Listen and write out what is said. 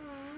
Aww.